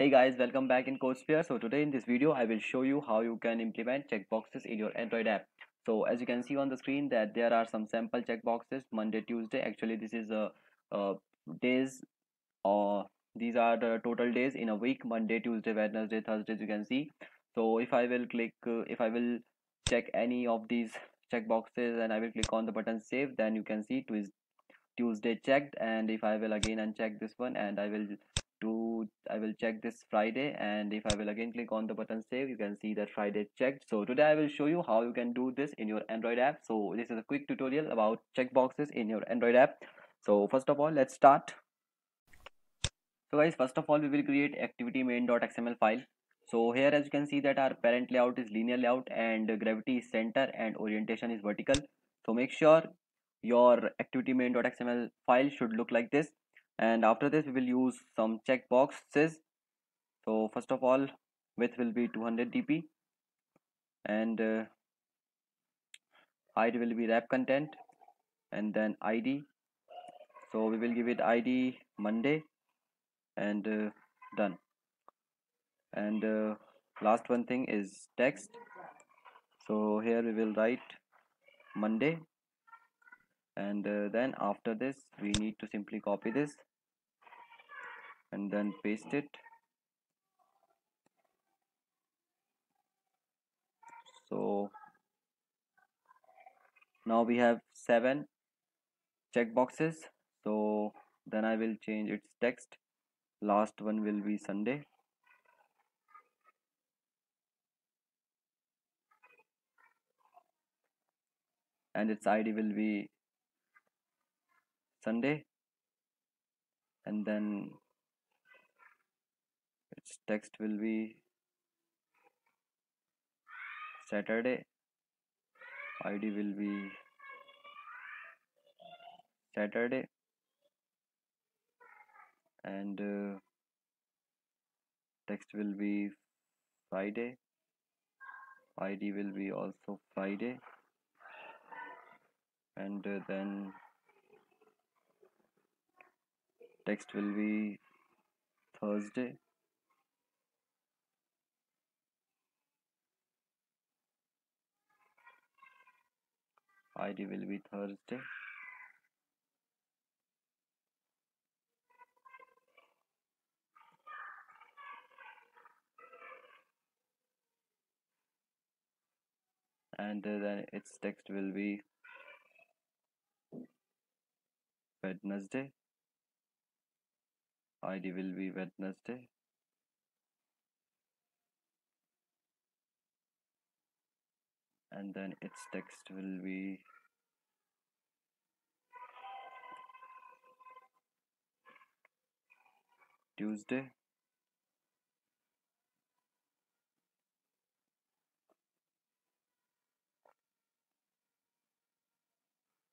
Hey guys, welcome back in CodeSphere. So today in this video, I will show you how you can implement checkboxes in your Android app. So as you can see on the screen that there are some sample checkboxes Monday, Tuesday. Actually, this is a, a days or these are the total days in a week Monday, Tuesday, Wednesday, Thursday. You can see. So if I will click, uh, if I will check any of these checkboxes and I will click on the button save, then you can see Tuesday checked. And if I will again uncheck this one and I will to I will check this Friday and if I will again click on the button save you can see that Friday checked. So today I will show you how you can do this in your Android app. So this is a quick tutorial about checkboxes in your Android app. So first of all let's start. So guys first of all we will create activity main.xml file. So here as you can see that our parent layout is linear layout and gravity is center and orientation is vertical. So make sure your activity main.xml file should look like this and after this we will use some checkboxes so first of all width will be 200 dp and uh, height will be wrap content. And then id so we will give it id monday. And uh, done. And uh, last one thing is text. So here we will write monday and uh, then after this we need to simply copy this and then paste it. So now we have seven checkboxes so then I will change its text. Last one will be Sunday. And its ID will be Sunday and then its text will be Saturday. ID will be Saturday. And uh, text will be Friday. ID will be also Friday. And uh, then text will be Thursday. ID will be Thursday. And then its text will be Wednesday ID will be Wednesday. And then its text will be Tuesday.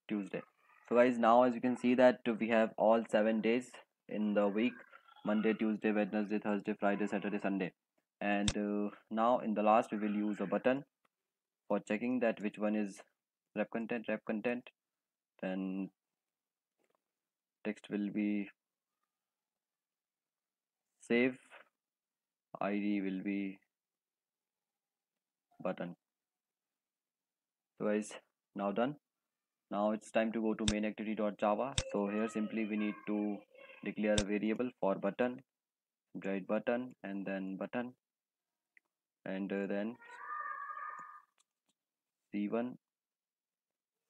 Tuesday. So guys now as you can see that we have all seven days in the week Monday Tuesday Wednesday Thursday Friday Saturday Sunday. And uh, now in the last we will use a button for checking that which one is wrap content wrap content. Then text will be save. Id will be button. So guys now done. Now it's time to go to main activity.java so here simply we need to declare a variable for button write button and then button and uh, then c1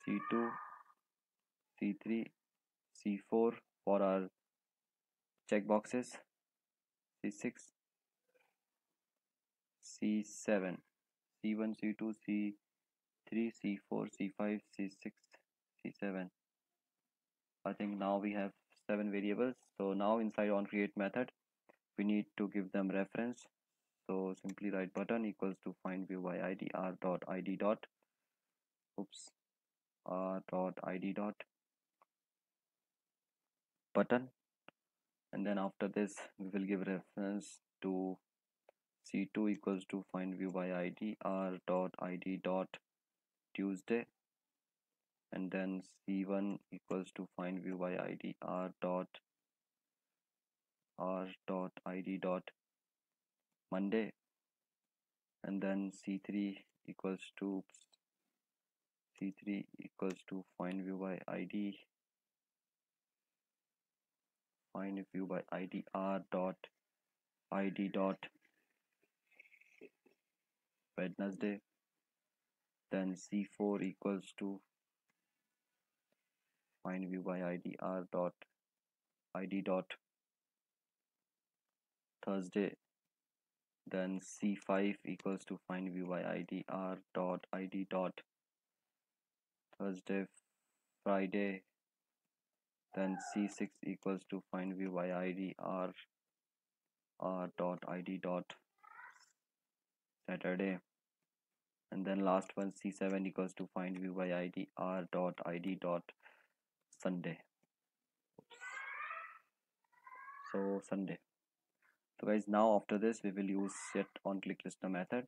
c2 c3 c4 for our checkboxes c6 c7 c1 c2 c3 c4 c5 c6 c7 i think now we have seven variables. So now inside on create method we need to give them reference. So simply write button equals to find view by id r dot id dot. Oops r dot id dot button. And then after this we will give reference to c2 equals to find view by id r dot id dot tuesday and then c1 equals to find view by id r dot r dot id dot monday. And then c3 equals to c3 equals to find view by id find view by id r dot id dot wednesday. Then c4 equals to find view by id r dot id dot thursday then c5 equals to find view by id r dot id dot thursday friday then c6 equals to find view by id r r dot id dot saturday and then last one c7 equals to find view by id r dot id dot sunday. So sunday. So guys now after this we will use set on click listener method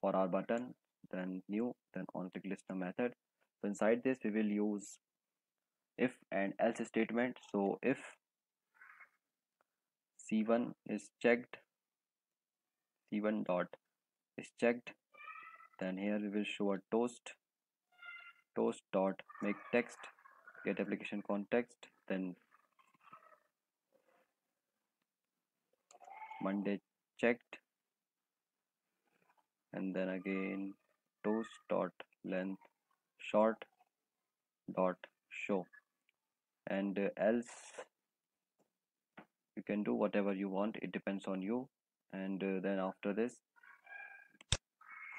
for our button then new then on click listener method. So inside this we will use if and else statement. So if c1 is checked c1 dot is checked then here we will show a toast toast dot make text get application context then monday checked and then again toast dot length short dot show. And uh, else you can do whatever you want it depends on you. And uh, then after this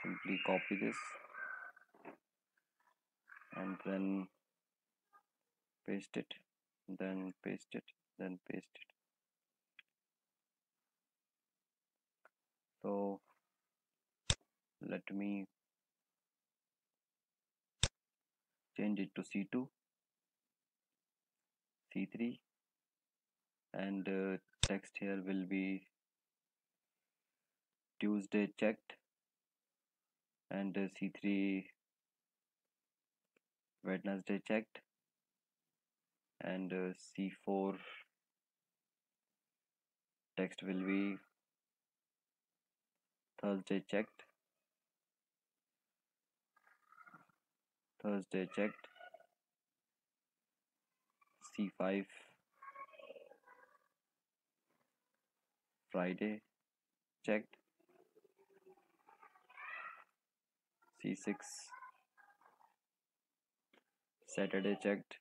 simply copy this. And then paste it then paste it then paste it. So let me change it to c2 c3 and uh, text here will be tuesday checked and uh, c3 wednesday checked and uh, c4 text will be thursday checked. Thursday checked. C5 friday checked. C6 saturday checked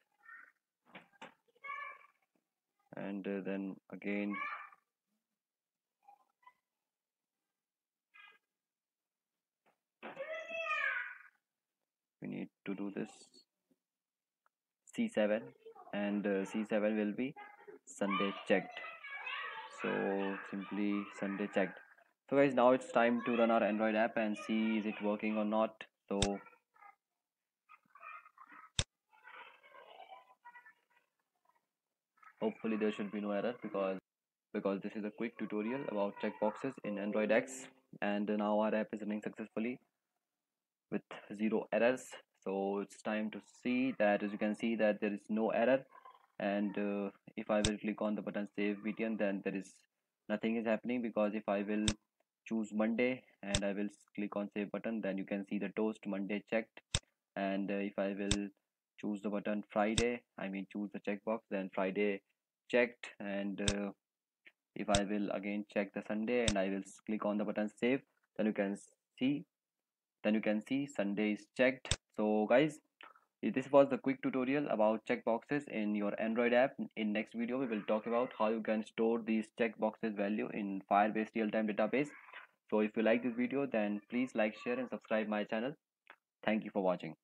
and uh, then again we need to do this c7 and uh, c7 will be sunday checked. So simply sunday checked. So guys now it's time to run our android app and see is it working or not. So hopefully there should be no error because because this is a quick tutorial about checkboxes in AndroidX. And now our app is running successfully with zero errors. So it's time to see that as you can see that there is no error. And uh, if I will click on the button save BTN then there is nothing is happening because if I will choose Monday and I will click on save button then you can see the toast Monday checked. And uh, if I will choose the button Friday I mean choose the checkbox then Friday checked and uh, if I will again check the Sunday and I will click on the button save then you can see then you can see Sunday is checked. So guys this was the quick tutorial about checkboxes in your android app. In next video we will talk about how you can store these checkboxes value in firebase real-time database. So if you like this video then please like share and subscribe my channel. Thank you for watching